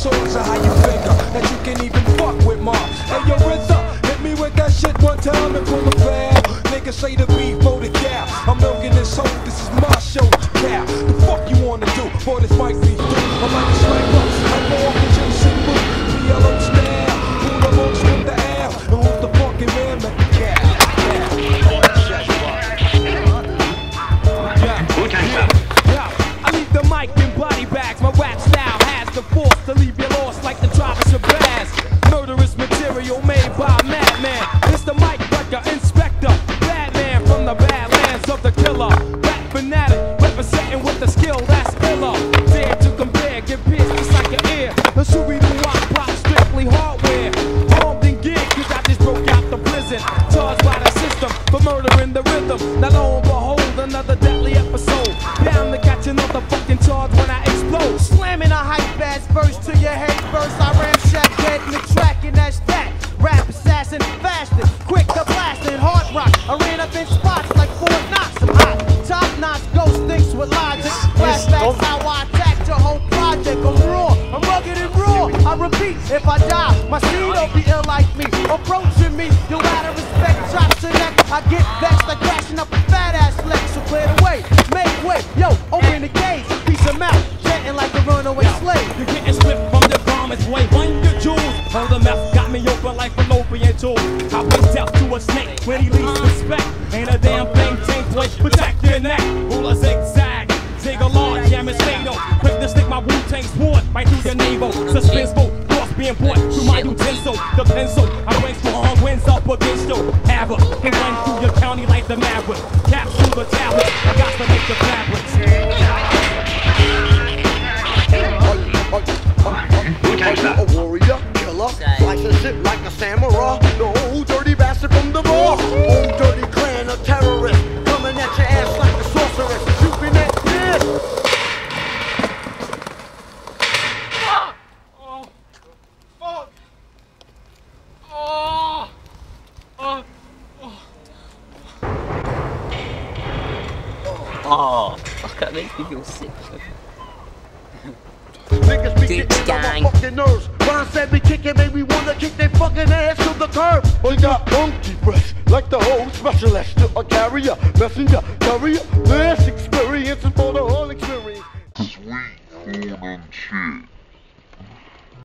swords are how you figure that you can even fuck with me? Hey, yo, Rizza, hit me with that shit one time and pull the foul. Niggas say the beef for the cow. I'm milking this hoe, this is my show, cow. The fuck you wanna do for this mic be The Shooby Doo Wop Pop, strictly hardware. Armed and geared, cause I just broke out the prison. Charged by the system for murdering the rhythm. Now lo and behold, another deadly episode. Down to catch another fucking charge when I explode. Slamming a hype ass verse to your head if I die, my seed will be ill like me. Approaching me, you'll out of respect, chops to neck. I get vexed like crashing up a fat ass flex. So clear the way, make way, yo, open the gate, piece of mouth, chanting like a runaway slave. You're getting slipped from the garments, boy. Run your jewels. Oh, the mouth got me open like fallopian tubes. I was death to a snake when he least respect. Ain't a damn thing changed, boy. Protect your neck. Rule a zigzag. Zig along, jam is fatal. Quick to stick my Wu Tang sword right through your navel. Suspenseful, being brought through my utensil. The pencil, I bring strong winds up against you. Have a can run through your county like the maverick. Capture the tablet, I got to make the fabrics. A warrior, killer, slice of shit like a samurai. Oh, fuck, that makes me feel sick. Niggas be Ditch getting on gang. my fucking nerves. Ron said we kicking, made me wanna kick their fucking ass to the curb. We got monkey breath, like the whole specialist. Still a carrier, messenger, carrier, mass experience and for the whole experience. Cause we food and shit.